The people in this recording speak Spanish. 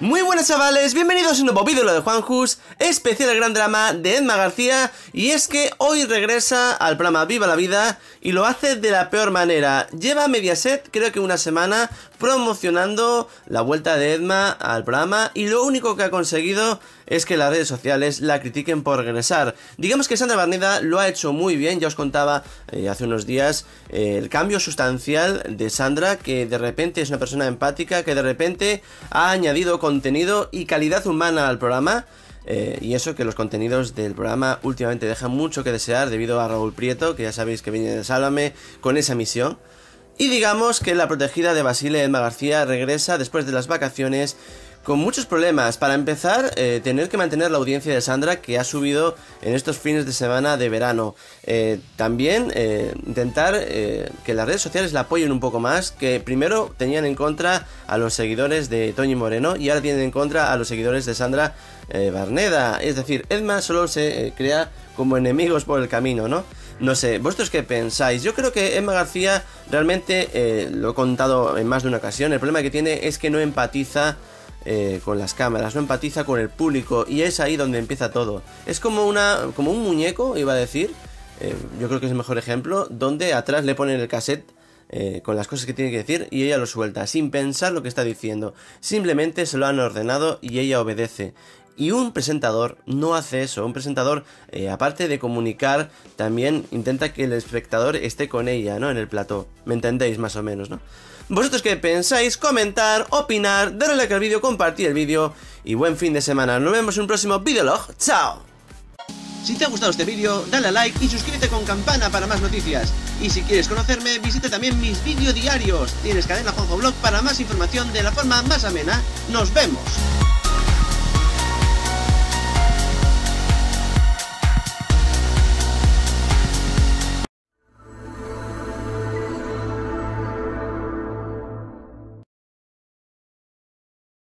Muy buenas chavales, bienvenidos a un nuevo vídeo de Juanjus, especial el gran drama de Edma García y es que hoy regresa al programa Viva la Vida y lo hace de la peor manera. Lleva Mediaset creo que una semana promocionando la vuelta de Edma al programa y lo único que ha conseguido es que las redes sociales la critiquen por regresar. Digamos que Sandra Barneda lo ha hecho muy bien, ya os contaba eh, hace unos días eh, el cambio sustancial de Sandra, que de repente es una persona empática, que de repente ha añadido contenido y calidad humana al programa. Eh, y eso que los contenidos del programa últimamente dejan mucho que desear debido a Raúl Prieto, que ya sabéis que viene de Sálvame con esa misión. Y digamos que la protegida de Basile Edma García regresa después de las vacaciones con muchos problemas. Para empezar, eh, tener que mantener la audiencia de Sandra que ha subido en estos fines de semana de verano. Eh, también eh, intentar que las redes sociales la apoyen un poco más, que primero tenían en contra a los seguidores de Toñi Moreno y ahora tienen en contra a los seguidores de Sandra Barneda. Es decir, Edma solo se crea como enemigos por el camino, ¿no? No sé, ¿vosotros qué pensáis? Yo creo que Emma García realmente, lo he contado en más de una ocasión, el problema que tiene es que no empatiza eh, con las cámaras, no empatiza con el público y es ahí donde empieza todo. Es como, una, como un muñeco, iba a decir, eh, yo creo que es el mejor ejemplo, donde atrás le ponen el cassette eh, con las cosas que tiene que decir y ella lo suelta, sin pensar lo que está diciendo. Simplemente se lo han ordenado y ella obedece. Y un presentador no hace eso. Un presentador, aparte de comunicar, también intenta que el espectador esté con ella, ¿no? En el plató. ¿Me entendéis más o menos, no? ¿Vosotros qué pensáis? Comentar, opinar, darle like al vídeo, compartir el vídeo y buen fin de semana. Nos vemos en un próximo videolog. ¡Chao! Si te ha gustado este vídeo, dale a like y suscríbete con campana para más noticias. Y si quieres conocerme, visita también mis vídeos diarios. Tienes cadena Juanjo Blog para más información de la forma más amena. ¡Nos vemos!